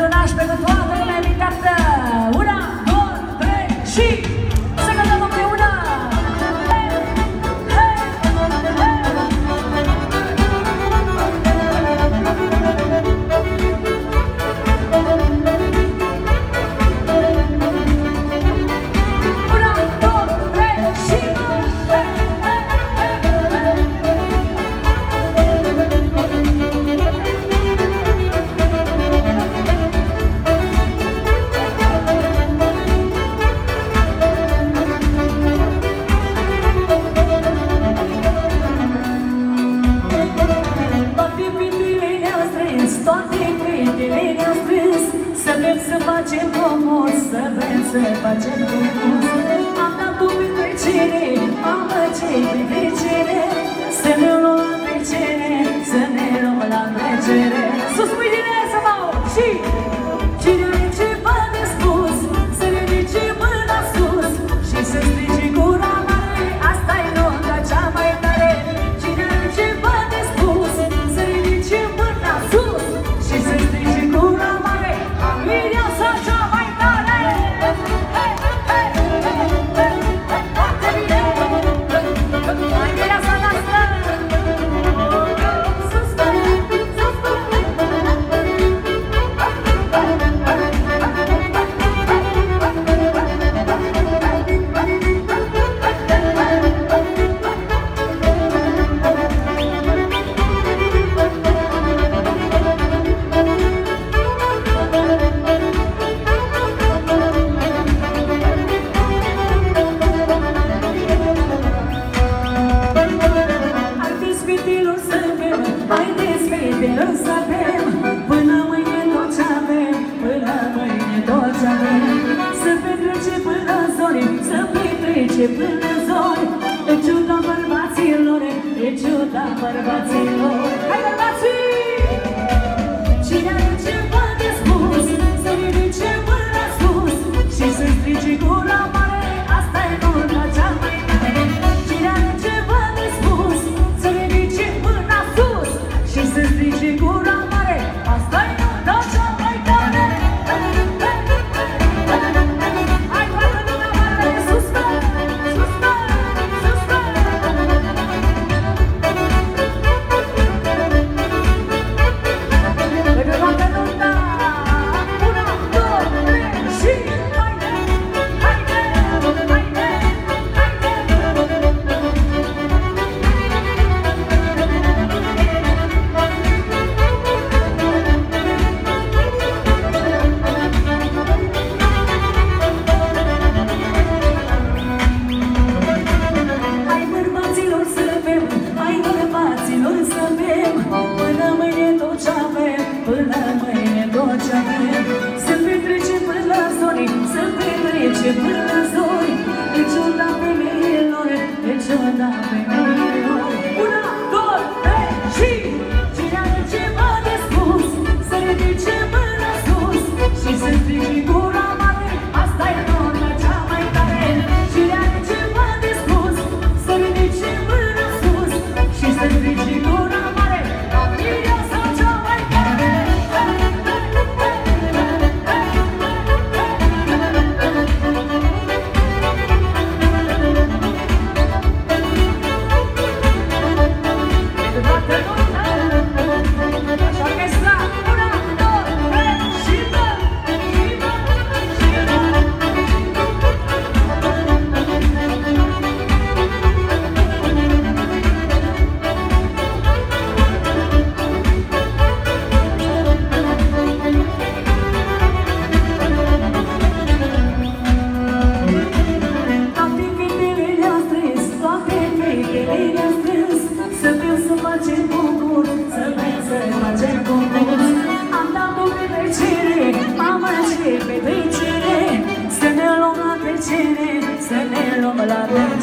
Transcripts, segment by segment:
international bărbaților Hai! Cine are ceva de spus Să ridice mâna sus Și să strige gura mare ce bucur Să mai să mă ce bucur Am dat-o pe trecere Mamă, ce pe trecere Să ne luăm la trecere Să ne luăm la trecere.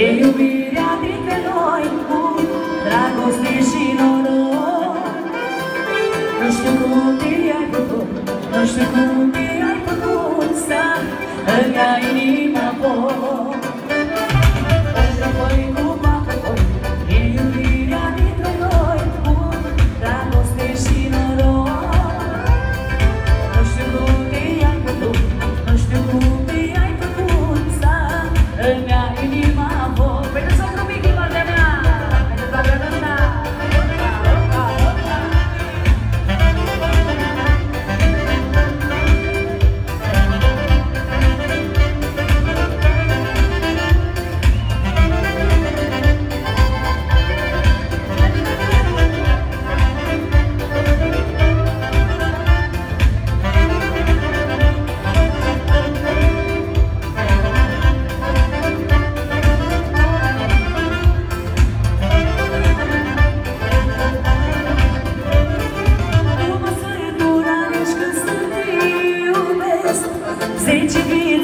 E iubirea dintre noi cu dragoste și noroc. Nu știu cum te-ai făcut, nu știu cum te-ai făcut Să îmi dai inima vor Pentru voi cu sem te vir